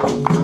Gracias.